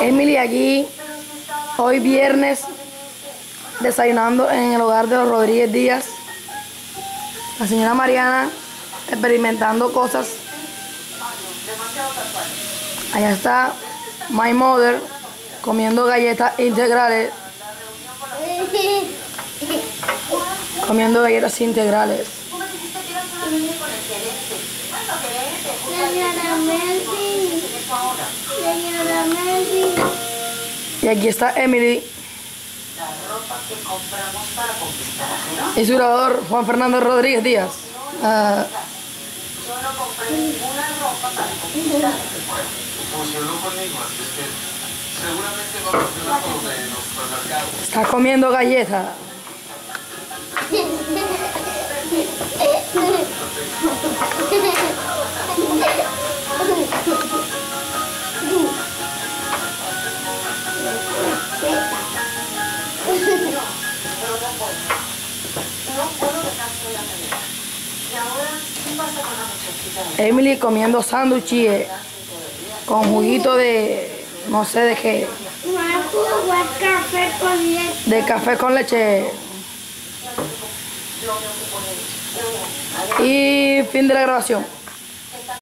Emily aquí, hoy viernes, desayunando en el hogar de los Rodríguez Díaz. La señora Mariana experimentando cosas. Allá está My Mother comiendo galletas integrales. Comiendo galletas integrales. Señora Melvin. Señora Melvin. Y aquí está Emily. Y su grabador, Juan Fernando Rodríguez Díaz. Ah, funcionó conmigo, así es que seguramente va a funcionar con los de los supermercados. está comiendo galletas. Emily comiendo sándwiches con juguito de no sé de qué, de café con leche. Y fin de la grabación.